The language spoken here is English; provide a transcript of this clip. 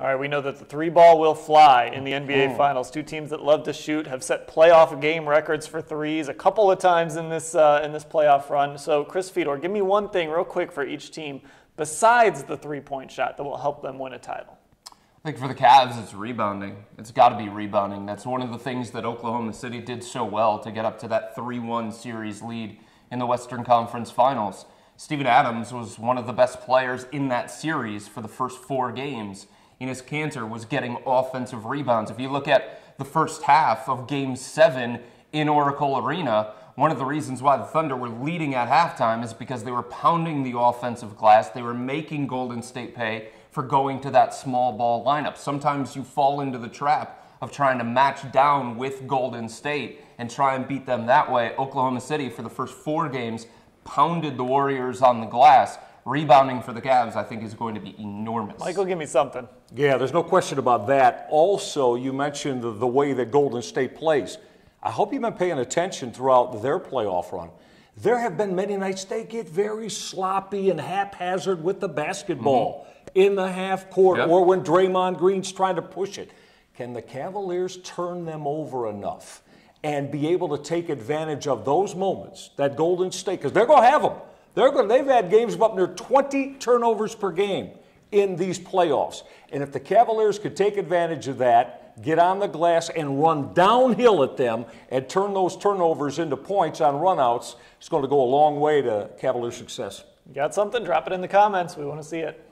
All right, we know that the three ball will fly in the NBA Finals. Two teams that love to shoot have set playoff game records for threes a couple of times in this uh, in this playoff run. So, Chris Fedor, give me one thing real quick for each team besides the three point shot that will help them win a title. I think for the Cavs, it's rebounding. It's got to be rebounding. That's one of the things that Oklahoma City did so well to get up to that 3 1 series lead in the Western Conference Finals. Steven Adams was one of the best players in that series for the first four games. Enes Kanter was getting offensive rebounds. If you look at the first half of Game 7 in Oracle Arena, one of the reasons why the Thunder were leading at halftime is because they were pounding the offensive glass. They were making Golden State pay for going to that small ball lineup. Sometimes you fall into the trap of trying to match down with Golden State and try and beat them that way. Oklahoma City, for the first four games, pounded the Warriors on the glass. Rebounding for the Cavs, I think, is going to be enormous. Michael, give me something. Yeah, there's no question about that. Also, you mentioned the, the way that Golden State plays. I hope you've been paying attention throughout their playoff run. There have been many nights they get very sloppy and haphazard with the basketball mm-hmm. in the half court Yep. or when Draymond Green's trying to push it. Can the Cavaliers turn them over enough and be able to take advantage of those moments that Golden State, because they're going to have them. They're going. They've had games of up near 20 turnovers per game in these playoffs, and if the Cavaliers could take advantage of that, get on the glass and run downhill at them, and turn those turnovers into points on runouts, it's going to go a long way to Cavalier success. You got something? Drop it in the comments. We want to see it.